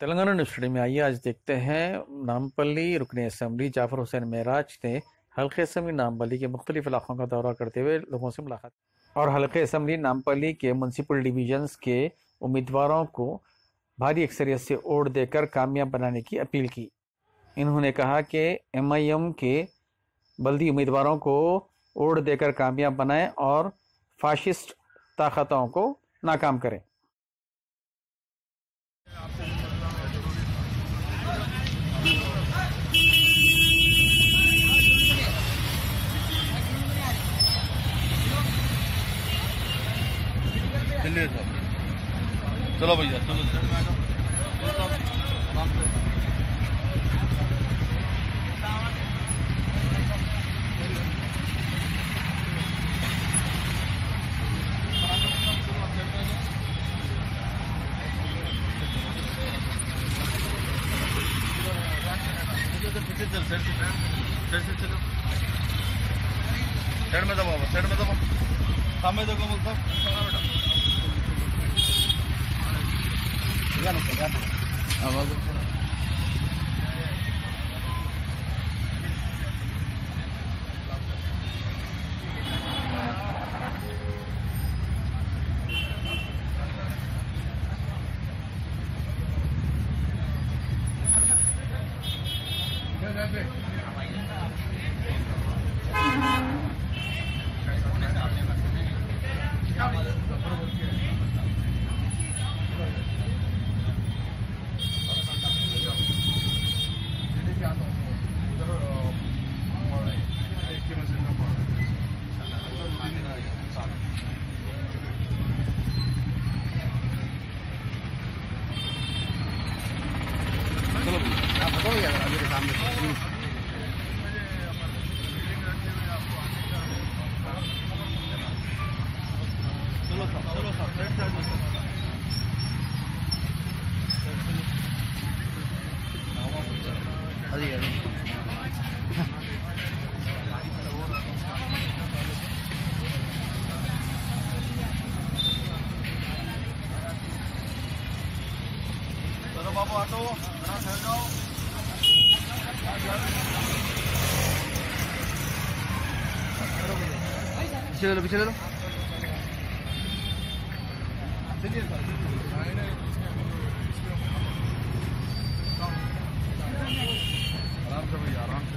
Telangana news studio میں آئیے، آج دیکھتے ہیں نامپلی رکن اسمبلی جعفر حسین معراج نے حلقہ اسمبلی نامپلی کے مختلف علاقوں کا دورہ کرتے ہوئے لوگوں سے ملاقات اور حلقہ اسمبلی نامپلی کے منسپل ڈویژنز کے امیدواروں کو بھاری اکثریت سے ووٹ دے کر کامیاب بنانے کی اپیل کی۔ انہوں نے کہا کہ ایم آئی ایم کے بلدی امیدواروں کو ووٹ دے کر کامیاب بنائیں اور فاشسٹ طاقتوں کو ناکام کریں۔ چلیے سر چلو بھیا، چلو۔ سائڈ میں دباؤ سائڈ میں دباؤ سامنے دیکھو مل صاحب۔ آواز چلو سر چلو سر سائڈ سائڈ میں سر چلو بابو آٹو ذرا سائڈ جاؤ پیچھے لے لو پیچھے لے لو آرام سے بھیا آرام سے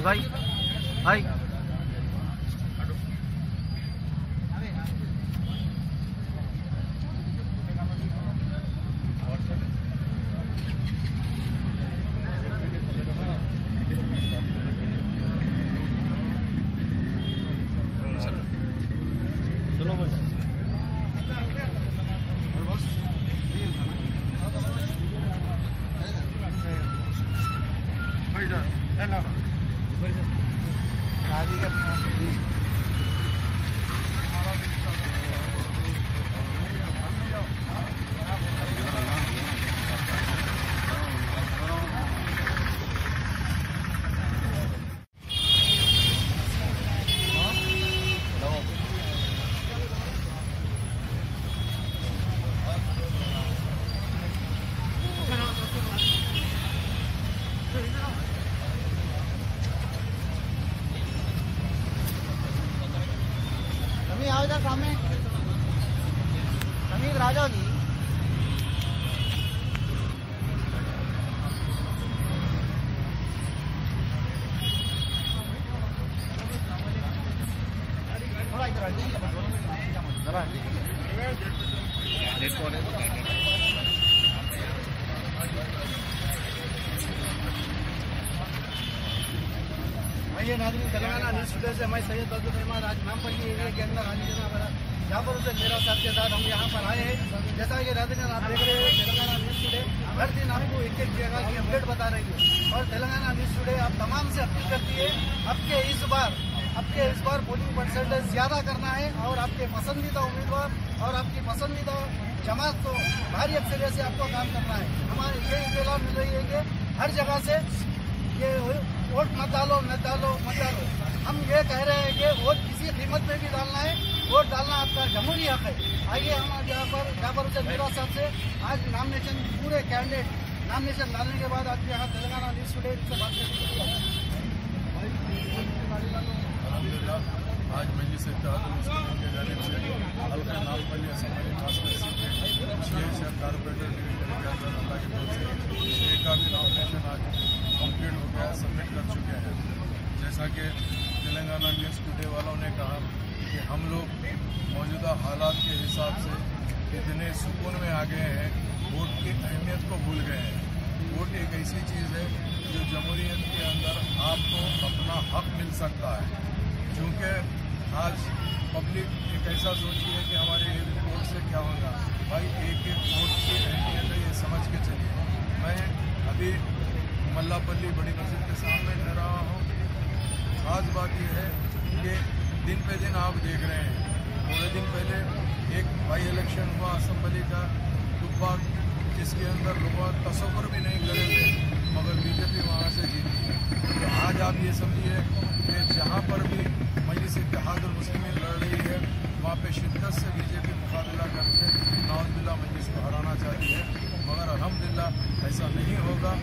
بھائی بھائی بھائی۔ چلو 啊让你。یہ ناظرین تلنگانہ نیوز فیڈر سے میں سید عبد آج نام پڑھیے ایریا کے اندر آنے جناب یہاں پر اسے میرا ساتھ کے ساتھ ہم یہاں پر آئے ہیں۔ جیسا کہ رادھکان آپ دیکھ رہے ہیں، تلنگانہ نیوز ٹوڈے ہر دن آپ کو ایک ایک جگہ کی اپڈیٹ بتا رہی ہے۔ اور تلنگانہ نیوز ٹوڈے آپ تمام سے اپیل کرتی ہے اب کے اس بار اب کے اس بار ووٹنگ پرسنٹیج زیادہ کرنا ہے اور آپ کے پسندیدہ امیدوار اور آپ کی پسندیدہ جماعت کو بھاری اکثریت سے آپ کو کام کرنا ہے۔ ہمارے یہ اطلاع مل رہی ہے کہ ہر جگہ سے یہ ووٹ مت ڈالو مت ڈالو مت ڈالو۔ ہم یہ کہہ رہے ہیں کہ ووٹ کسی قیمت پہ بھی ڈالنا ہے، ووٹ ڈالنا آپ کا جمہوری حق ہے۔ آئیے ہم آج یہاں پر جابر حسین میرا صاحب سے آج نامنیشن پورے کینڈیڈیٹ نامنیشن ڈالنے کے بعد آج یہاں تلنگانہ نیوز ٹوڈے سے بات کریں آج مجلس اتحاد المسلمین جانب سے حلقہ اسمبلی خاص میں کارپوریٹر کے طرف سے ایک کا بھی نامنیشن آج کمپلیٹ ہو گیا سبمٹ کر چکے ہیں جیسا کہ تلنگانہ نیوز ٹوڈے والوں نے کہا کہ ہم لوگ موجودہ حالات کے حساب سے اتنے سکون میں آ گئے ہیں ووٹ کی اہمیت کو بھول گئے ہیں ووٹ ایک ایسی چیز ہے جو جمہوریت کے اندر آپ کو اپنا حق مل سکتا ہے چونکہ آج پبلک ایک ایسا سوچی ہے کہ ہمارے ایک ووٹ سے کیا ہوگا بھائی ایک ایک ووٹ کی اہمیت ہے یہ سمجھ کے چلیے میں ابھی ملا پلی بڑی مسجد کے سامنے ٹھہرا رہا ہوں۔ خاص بات یہ ہے کہ دن پہ دن آپ دیکھ رہے ہیں۔ تھوڑے دن پہلے ایک بائی الیکشن ہوا اسمبلی کا۔ رقبہ جس کے اندر لوگوں تصور بھی نہیں کرے تھے، مگر بی جے پی وہاں سے جیتی۔ ہے آج آپ یہ سمجھیے کہ جہاں پر بھی مجلس اتحاد المسلمین لڑ رہی ہے، وہاں پہ شدت سے بی جے پی مقابلہ کر کے ناز بلّہ مجلس کو ہرانا چاہتی ہے مگر الحمدللہ ایسا نہیں ہوگا۔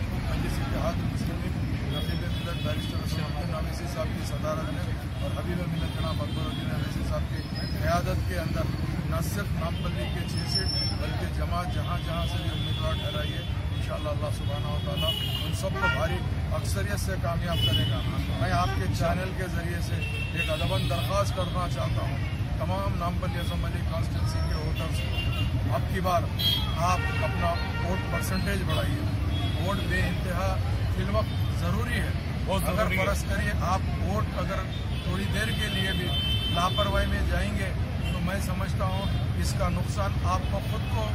صرف نام بندی کے چھ سے بلکہ جماعت جہاں جہاں سے بھی امیدوار ٹھہرائی ہے انشاءاللہ اللہ سبحانہ و تعالیٰ ان سب کو بھاری اکثریت سے کامیاب کرے گا۔ میں آپ کے چینل کے ذریعے سے ایک ادباً درخواست کرنا چاہتا ہوں۔ تمام نام بلی اسمبلی علی کانسٹنسی کے ووٹرس کو اب کی بار آپ اپنا ووٹ پرسنٹیج بڑھائیے۔ ووٹ بے انتہا فی الوقت ضروری ہے۔ اگر فرض کریے آپ ووٹ اگر تھوڑی دیر کے لیے بھی لاپرواہی میں جائیں گے میں سمجھتا ہوں اس کا نقصان آپ کو خود کو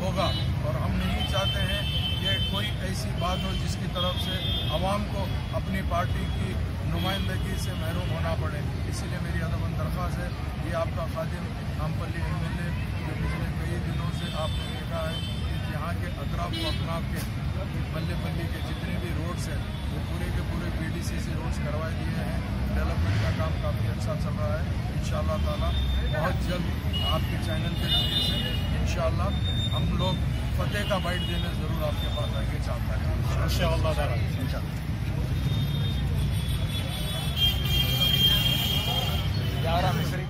ہوگا اور ہم نہیں چاہتے ہیں کہ کوئی ایسی بات ہو جس کی طرف سے عوام کو اپنی پارٹی کی نمائندگی سے محروم ہونا پڑے۔ اسی لیے میری ادب درخواست ہے یہ آپ کا خادم ہم پلی ایم ایل اے جو پچھلے کئی دنوں سے آپ نے دیکھا ہے کہ یہاں کے اطراف و اطراف کے بلے بلے کے جتنے بھی روڈس ہیں، وہ پورے کے پورے پی ڈی سی سی روڈس کروائے دیے ہیں۔ ڈیولپمنٹ کا کام کافی اچھا چل رہا ہے۔ انشاءاللہ تعالیٰ بہت جلد آپ کے چینل کے ذریعے سے انشاءاللہ ہم لوگ فتح کا بائٹ دینے ضرور آپ کے پاس آگے گے، چاہتا ہے۔ انشاءاللہ تعالیٰ انشاءاللہ مصری۔